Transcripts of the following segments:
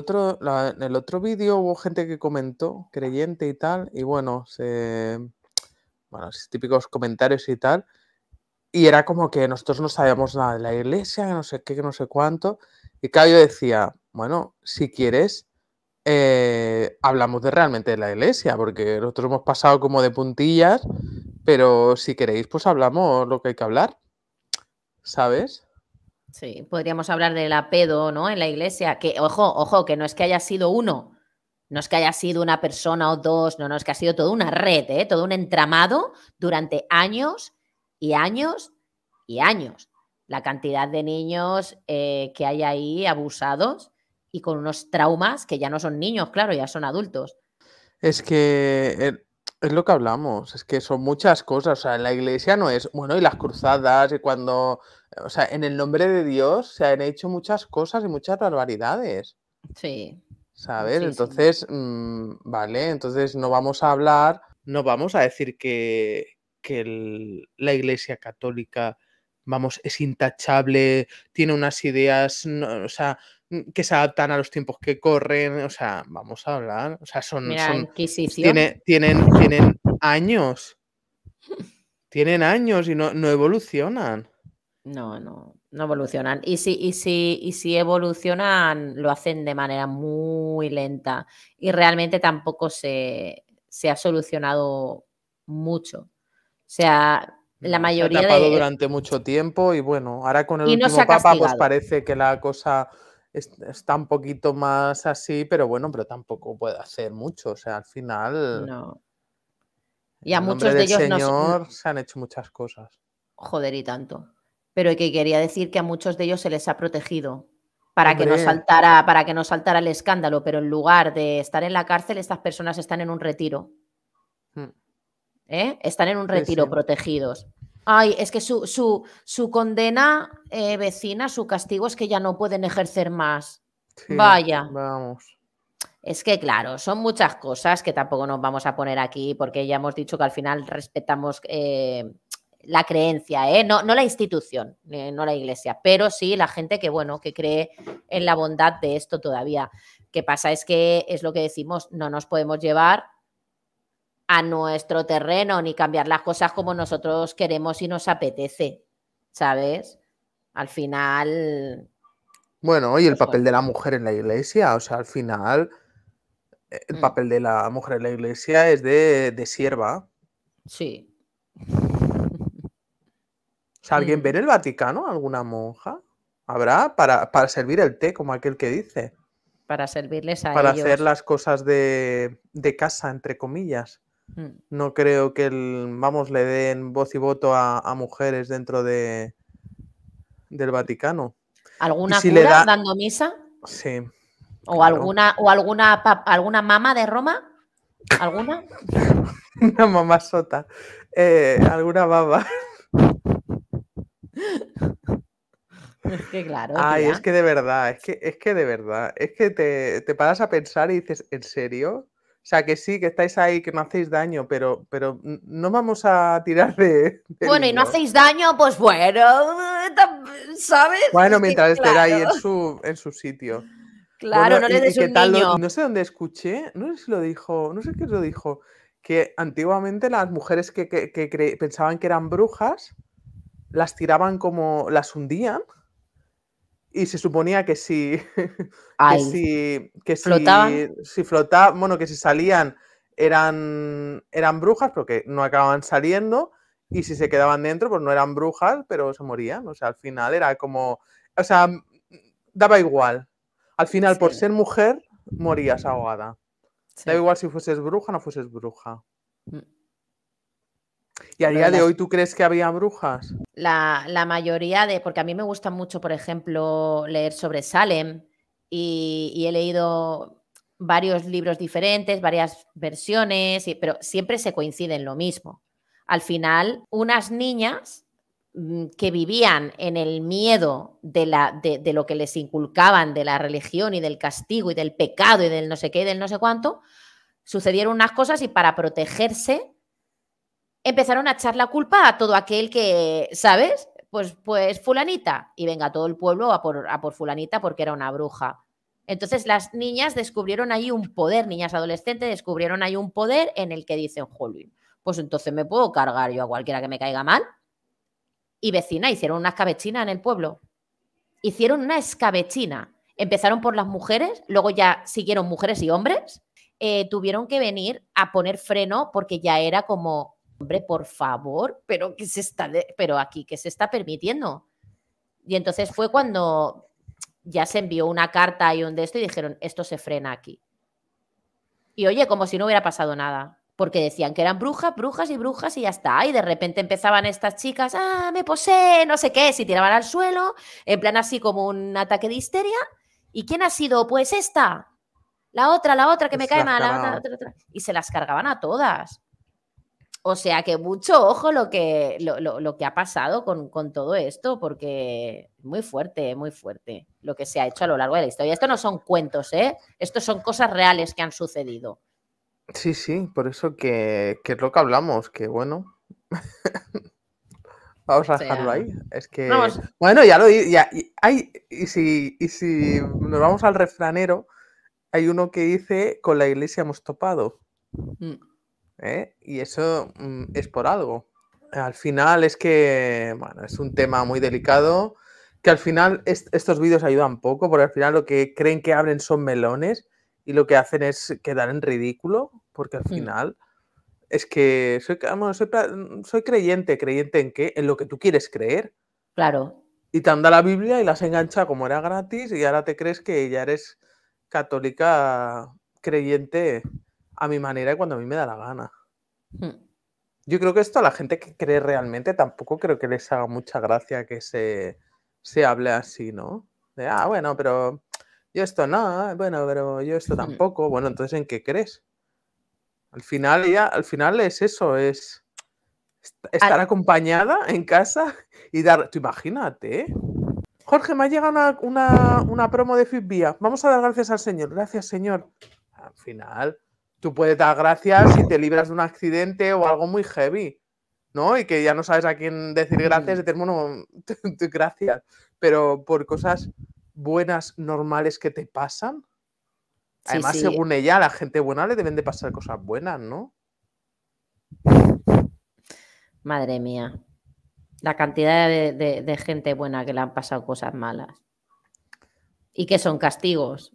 otro, en el otro vídeo hubo gente que comentó, creyente y tal, y bueno, se, bueno, típicos comentarios y tal, y era como que nosotros no sabíamos nada de la iglesia, no sé qué, que no sé cuánto, y yo decía, bueno, si quieres, eh, hablamos de realmente de la iglesia, porque nosotros hemos pasado como de puntillas, pero si queréis, pues hablamos lo que hay que hablar, ¿sabes? Sí, podríamos hablar de la pedo, ¿no? En la iglesia, que, ojo, ojo, que no es que haya sido uno, no es que haya sido una persona o dos, no, no, es que ha sido toda una red, ¿eh? todo un entramado durante años y años y años. La cantidad de niños eh, que hay ahí abusados y con unos traumas que ya no son niños, claro, ya son adultos. Es que eh, es lo que hablamos, es que son muchas cosas. O sea, en la iglesia no es, bueno, y las cruzadas, y cuando, o sea, en el nombre de Dios se han hecho muchas cosas y muchas barbaridades. Sí. ¿Sabes? entonces, mm, vale, entonces no vamos a hablar, no vamos a decir que, que la iglesia católica, vamos, es intachable, tiene unas ideas, o sea, Mm, que se adaptan a los tiempos que corren, o sea, vamos a hablar, o sea, son, tienen, tienen años, tienen años y no, evolucionan. No, no, no evolucionan. Y si, y, si, y si evolucionan, lo hacen de manera muy lenta. Y realmente tampoco se, se ha solucionado mucho. O sea, la mayoría. Se ha tapado durante mucho tiempo y bueno, ahora con el último papa, pues parece que la cosa está un poquito más así, pero bueno, pero tampoco puede hacer mucho. O sea, al final. No. Y a muchos de ellos Señor se han hecho muchas cosas. Joder, y tanto. Pero que quería decir que a muchos de ellos se les ha protegido para que no saltara, para que no saltara el escándalo, pero en lugar de estar en la cárcel, estas personas están en un retiro. Hmm. ¿Eh? Están en un retiro protegidos. Ay, es que su, su, condena eh, vecina, su castigo es que ya no pueden ejercer más. Vaya. Vamos. Es que, claro, son muchas cosas que tampoco nos vamos a poner aquí porque ya hemos dicho que al final respetamos eh, la creencia, ¿eh? no, no la institución, no la iglesia, pero sí la gente que, bueno, que cree en la bondad de esto todavía. ¿Qué pasa? Es que es lo que decimos, no nos podemos llevar a nuestro terreno ni cambiar las cosas como nosotros queremos y nos apetece, ¿sabes? Al final... Bueno, y el pues papel de la mujer en la iglesia, o sea, al final el mm. papel de la mujer en la iglesia es de, de sierva. Sí. ¿Alguien mm. ve en el Vaticano alguna monja? ¿Habrá para, para, servir el té, como aquel que dice? Para servirles a Para hacer las cosas de, de casa, entre comillas. Mm. No creo que el, vamos, le den voz y voto a, mujeres dentro de del Vaticano. ¿Alguna cura dando misa? Sí. ¿O alguna, o alguna, alguna mama de Roma? ¿Alguna? Una mamá sota. Eh, ¿Alguna baba? Es que claro. Ay, es que de verdad, es que, es que de verdad, es que te, te paras a pensar y dices, ¿en serio? O sea, que sí, que estáis ahí, que no hacéis daño, pero, pero no vamos a tirar de. bueno, y no hacéis daño, pues bueno, ¿sabes? Bueno, mientras esté ahí en su, en su sitio. Claro, no le des un niño. no sé dónde escuché, no sé si lo dijo, no sé qué lo dijo, que antiguamente las mujeres que, que pensaban que eran brujas las tiraban como, las hundían y se suponía que si, que si, que ¿Flotaban? si, flotaban, bueno, que si salían eran, eran brujas, porque no acababan saliendo, y si se quedaban dentro, pues no eran brujas, pero se morían. O sea, al final era como, o sea, daba igual. Al final, por ser mujer, morías ahogada. Da igual si fueses bruja o no fueses bruja. Mm. ¿Y a día de hoy tú crees que había brujas? La, mayoría de, porque a mí me gusta mucho, por ejemplo, leer sobre Salem y, he leído varios libros diferentes, varias versiones, pero siempre se coincide en lo mismo. Al final, unas niñas mm, que vivían en el miedo de, la, de, de, lo que les inculcaban de la religión y del castigo y del pecado y del no sé qué y del no sé cuánto, sucedieron unas cosas y para protegerse empezaron a echar la culpa a todo aquel que, ¿sabes? Pues, pues fulanita. Y venga todo el pueblo a por, a por fulanita porque era una bruja. Entonces las niñas descubrieron ahí un poder, niñas adolescentes descubrieron ahí un poder en el que dicen, Jolín, pues entonces me puedo cargar yo a cualquiera que me caiga mal. Y vecina, hicieron una escabechina en el pueblo. Hicieron una escabechina. Empezaron por las mujeres, luego ya siguieron mujeres y hombres. Eh, tuvieron que venir a poner freno porque ya era como, hombre, por favor, pero que se está, pero aquí que se está permitiendo. Y entonces fue cuando ya se envió una carta y un de esto y dijeron, esto se frena aquí. Y oye, como si no hubiera pasado nada, porque decían que eran brujas, brujas y brujas y ya está. Y de repente empezaban estas chicas, ah, me posee, no sé qué, si tiraban al suelo, en plan así como un ataque de histeria. ¿Y quién ha sido? Pues esta, la otra, la otra que me cae mal, la otra, otra. Y se las cargaban a todas. O sea que mucho ojo lo que, lo, que ha pasado con, todo esto, porque muy fuerte, muy fuerte lo que se ha hecho a lo largo de la historia. Esto no son cuentos, ¿eh? Esto son cosas reales que han sucedido. Sí, sí, por eso que, es lo que hablamos, que bueno. Vamos a dejarlo ahí. Es que. Bueno, ya lo ya, hay, y, si, y si nos vamos al refranero, hay uno que dice: con la iglesia hemos topado. Mm. ¿Eh? Y eso mm, es por algo. Al final es que, bueno, es un tema muy delicado, que al final estos vídeos ayudan poco, porque al final lo que creen que abren son melones y lo que hacen es quedar en ridículo, porque al hmm. final es que soy, soy, creyente, creyente en qué, en lo que tú quieres creer. Claro. Y te anda la Biblia y las engancha como era gratis y ahora te crees que ya eres católica creyente a mi manera y cuando a mí me da la gana. Hmm. Yo creo que esto a la gente que cree realmente tampoco creo que les haga mucha gracia que se, se hable así, ¿no? De, ah, bueno, pero yo esto no, bueno, pero yo esto hmm. tampoco. Bueno, entonces ¿en qué crees? Al final ya, al final es eso, es estar acompañada en casa y dar, tú imagínate, ¿eh? Jorge, me ha llegado una, una promo de Fitbia. Vamos a dar gracias al Señor. Gracias, Señor. Al final, tú puedes dar gracias si te libras de un accidente o algo muy heavy, ¿no? Y que ya no sabes a quién decir gracias, mm. decir, bueno, gracias, pero por cosas buenas, normales que te pasan. Además, según ella, a la gente buena le deben de pasar cosas buenas, ¿no? Madre mía. La cantidad de, de gente buena que le han pasado cosas malas. Y que son castigos.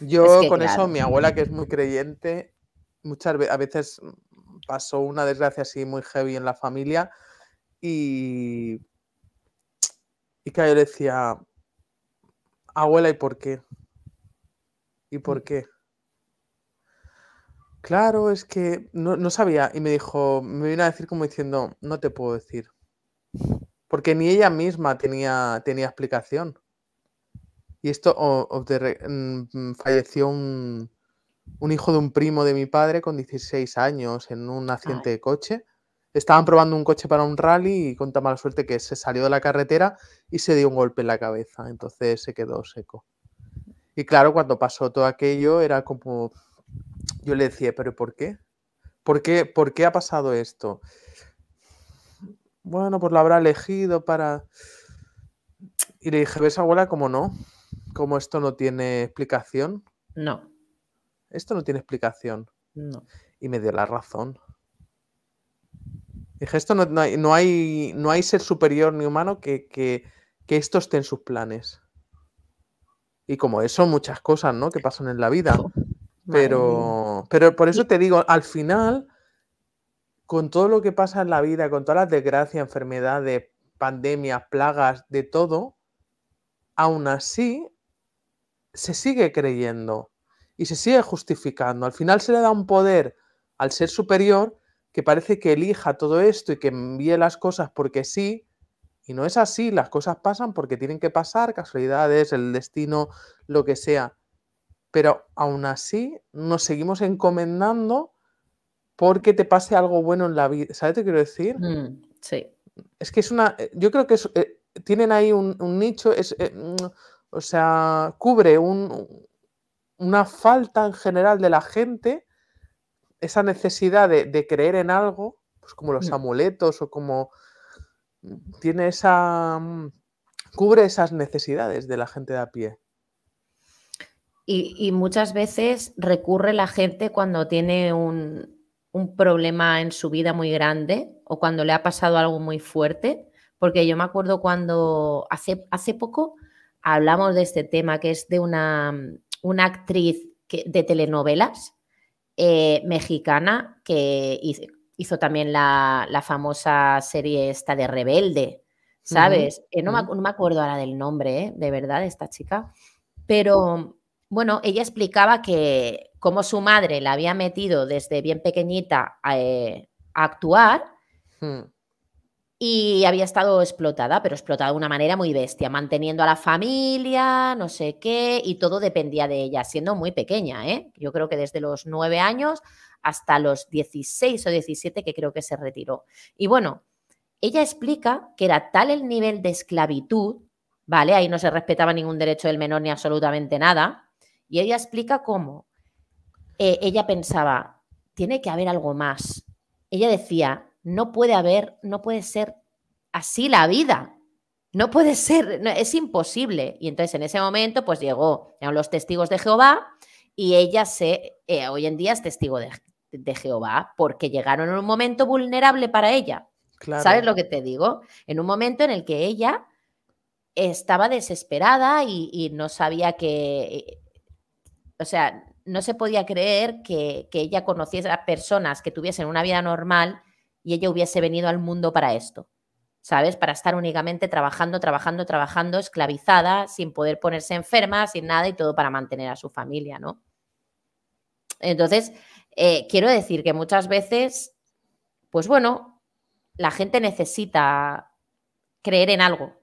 Yo con eso, mi abuela que es muy creyente, muchas veces, a veces pasó una desgracia así muy heavy en la familia y, y que yo le decía, abuela, ¿y por qué? ¿Y por qué? Claro, es que no, no, sabía y me dijo, me vino a decir como diciendo, no te puedo decir. Porque ni ella misma tenía, tenía explicación. Y esto mm, falleció un, hijo de un primo de mi padre con 16 años en un accidente de coche. Estaban probando un coche para un rally y con tan mala suerte que se salió de la carretera y se dio un golpe en la cabeza. Entonces se quedó seco. Y claro, cuando pasó todo aquello era como... Yo le decía, pero ¿por qué? ¿Por qué, ¿Por qué ha pasado esto? Bueno, pues lo habrá elegido para... Y le dije, ¿ves, abuela? Como no como esto no tiene explicación? No. Esto no tiene explicación. No. Y me dio la razón. Dije, esto no, hay, no, hay, no hay ser superior ni humano que, que, esto esté en sus planes. Y como eso, muchas cosas, ¿no? Que pasan en la vida. Pero, pero por eso te digo, al final, con todo lo que pasa en la vida, con todas las desgracias, enfermedades, pandemias, plagas, de todo, aún así se sigue creyendo y se sigue justificando. Al final se le da un poder al ser superior que parece que elija todo esto y que envíe las cosas porque sí, y no es así, las cosas pasan porque tienen que pasar, casualidades, el destino, lo que sea. Pero aún así nos seguimos encomendando porque te pase algo bueno en la vida. ¿Sabes qué quiero decir? Mm, sí. Es que es una. Eh, yo creo que eh, tienen ahí un, nicho, es, eh, o sea, cubre una falta en general de la gente, esa necesidad de, creer en algo, pues como los mm. amuletos o como tiene esa, cubre esas necesidades de la gente de a pie. Y, muchas veces recurre la gente cuando tiene un, problema en su vida muy grande o cuando le ha pasado algo muy fuerte, porque yo me acuerdo cuando hace, hace poco hablamos de este tema, que es de una, una actriz de telenovelas eh, mexicana que hizo, también la, famosa serie esta de Rebelde, ¿sabes? Eh, no, me, acuerdo ahora del nombre, ¿eh? de verdad, de esta chica, pero bueno, ella explicaba que como su madre la había metido desde bien pequeñita a, actuar, hmm y había estado explotada, pero explotada de una manera muy bestia, manteniendo a la familia, no sé qué, y todo dependía de ella, siendo muy pequeña, ¿eh? Yo creo que desde los nueve años hasta los 16 o 17 que creo que se retiró. Y bueno, ella explica que era tal el nivel de esclavitud, ¿vale? Ahí no se respetaba ningún derecho del menor ni absolutamente nada. Y ella explica cómo eh, ella pensaba, tiene que haber algo más. Ella decía, no puede haber, no puede ser así la vida. No puede ser, es imposible. Y entonces en ese momento pues llegó los testigos de Jehová y ella se, eh, hoy en día es testigo de, Jehová porque llegaron en un momento vulnerable para ella. ¿Sabes lo que te digo? En un momento en el que ella estaba desesperada y, no sabía que, o sea, no se podía creer que, que ella conociese a personas que tuviesen una vida normal y ella hubiese venido al mundo para esto, ¿sabes? Para estar únicamente trabajando, trabajando, trabajando, esclavizada, sin poder ponerse enferma, sin nada y todo para mantener a su familia, ¿no? Entonces, eh, quiero decir que muchas veces, pues bueno, la gente necesita creer en algo.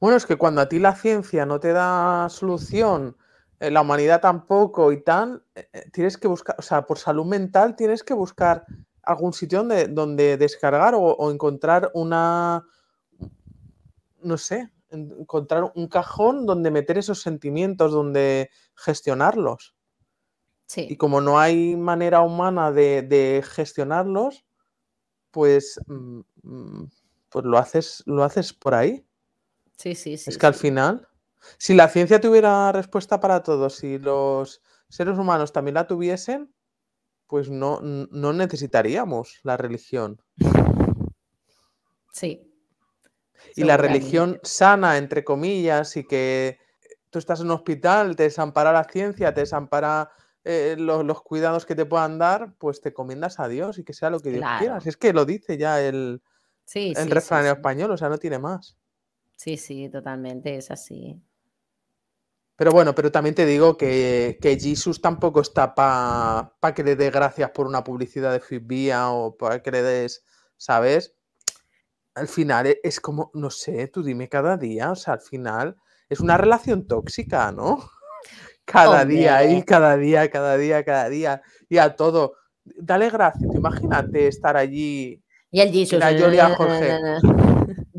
Bueno, es que cuando a ti la ciencia no te da solución, eh, la humanidad tampoco y tal, eh, tienes que buscar, o sea, por salud mental tienes que buscar algún sitio donde, donde descargar o, encontrar una, no sé, encontrar un cajón donde meter esos sentimientos, donde gestionarlos. Sí. Y como no hay manera humana de, gestionarlos, pues, mm, mm, pues lo, haces, lo haces por ahí. Sí, sí, sí. Es que al final, si la ciencia tuviera respuesta para todos, si los seres humanos también la tuviesen, pues no, no necesitaríamos la religión. Sí. Y la religión sana, entre comillas, y que tú estás en un hospital, te desampara la ciencia, te desampara eh, los, cuidados que te puedan dar, pues te comiendas a Dios y que sea lo que Dios quiera. Es que lo dice ya el, sí, el refrán español, o sea, no tiene más. Sí, sí, totalmente, es así. Pero bueno, pero también te digo que, que Jesus tampoco está para pa que le dé gracias por una publicidad de Fitbia o para que le des, ¿sabes? Al final e, es como, no sé, tú dime cada día, o sea, al final es una relación tóxica, ¿no? Cada día y cada día, cada día, cada día, y a todo. Dale gracias, imagínate estar allí. Y el Jesus. La Jorge.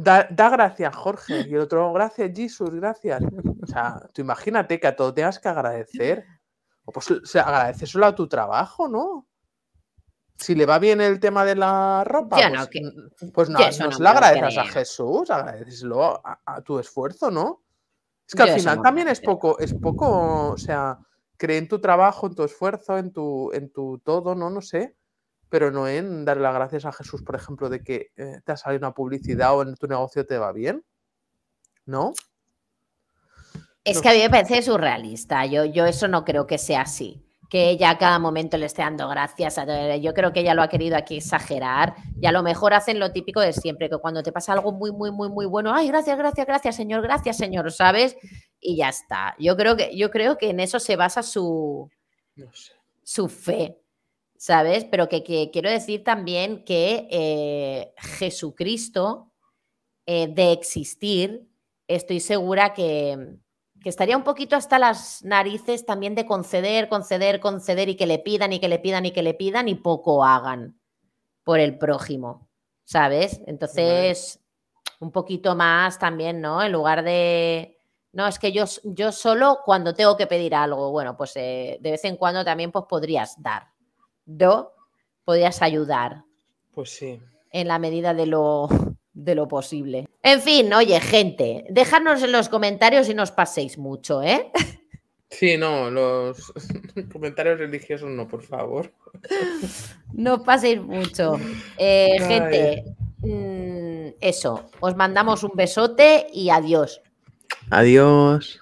Da, gracias, Jorge. Y el otro, gracias, Jesús, gracias. O sea, tú imagínate que a todo tengas que agradecer. O pues se agradece solo a tu trabajo, ¿no? Si le va bien el tema de la ropa, pues, pues, no, no, se lo agradeces a Jesús, agradeceslo a, tu esfuerzo, ¿no? Es que al final también es poco, es poco, o sea, cree en tu trabajo, en tu esfuerzo, en tu, en tu todo, ¿no? No sé pero no en darle las gracias a Jesús, por ejemplo, de que eh, te ha salido una publicidad o en tu negocio te va bien. ¿No? Es que a mí me parece surrealista. Yo, yo eso no creo que sea así. Que ella a cada momento le esté dando gracias. A... Yo creo que ella lo ha querido aquí exagerar. Y a lo mejor hacen lo típico de siempre, que cuando te pasa algo muy, muy, muy, muy bueno, ay, gracias, gracias, gracias, señor, gracias, señor, ¿sabes? Y ya está. Yo creo que, yo creo que en eso se basa su, su fe. ¿Sabes? Pero que, quiero decir también que eh, Jesucristo, eh, de existir, estoy segura que, estaría un poquito hasta las narices también de conceder, conceder, conceder y que le pidan y que le pidan y que le pidan y poco hagan por el prójimo, ¿sabes? Entonces, un poquito más también, ¿no? En lugar de... No, es que yo, yo solo cuando tengo que pedir algo, bueno, pues eh, de vez en cuando también pues podrías dar, do, podías ayudar. Pues sí. En la medida de lo, de lo posible. En fin, oye, gente, dejadnos en los comentarios y no os paséis mucho, ¿eh? Sí, no, los comentarios religiosos no, por favor. No paséis mucho. Eh, gente, mm, eso, os mandamos un besote y adiós. Adiós.